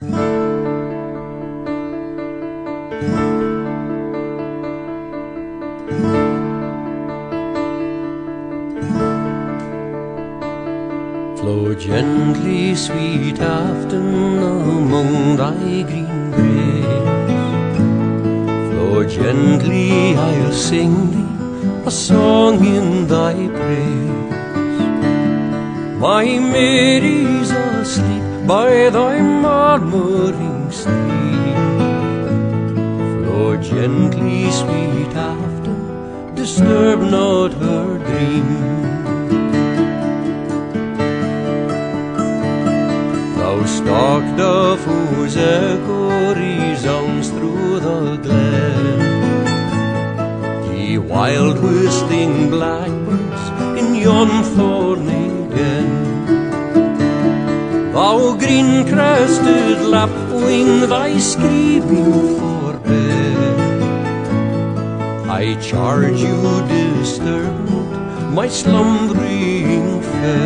Flow gently, sweet Afton, among thy green braes. Flow gently, I'll sing thee a song in thy praise. My Mary's asleep by thy murmuring stream. Flow gently, sweet Afton, disturb not her dream. Thou stock dove whose echo resounds through the glen. Ye wild whistling blackbirds in yon thorny den. Green crested lapwing, thy screaming forbid. I charge you disturb my slumbering fair.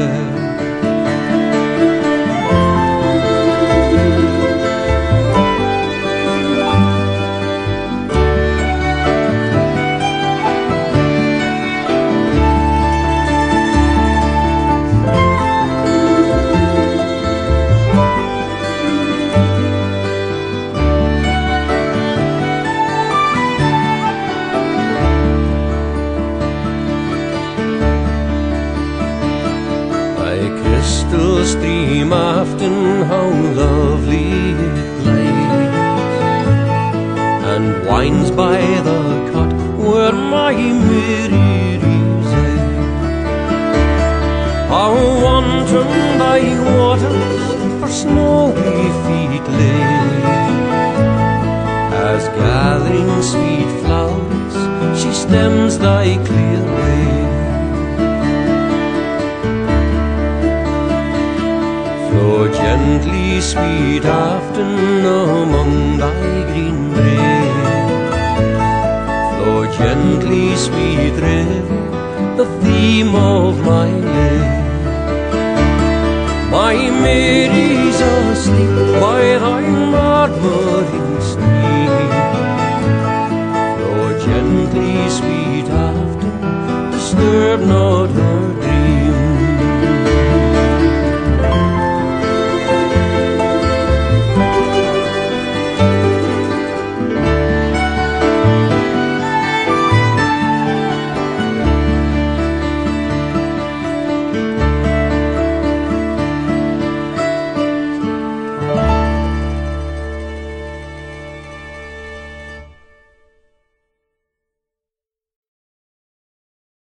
Crystal stream Afton, how lovely it glides, and winds by the cot where my Mary resides. How wanton thy waters for snowy feet lay, as gathering sweet flowers she stems thy clear way. gently sweet Afton among thy green brae. Flow gently, sweet river, the theme of my lay. My Mary's asleep by thy murmuring stream. Flow gently, sweet Afton, disturb not her.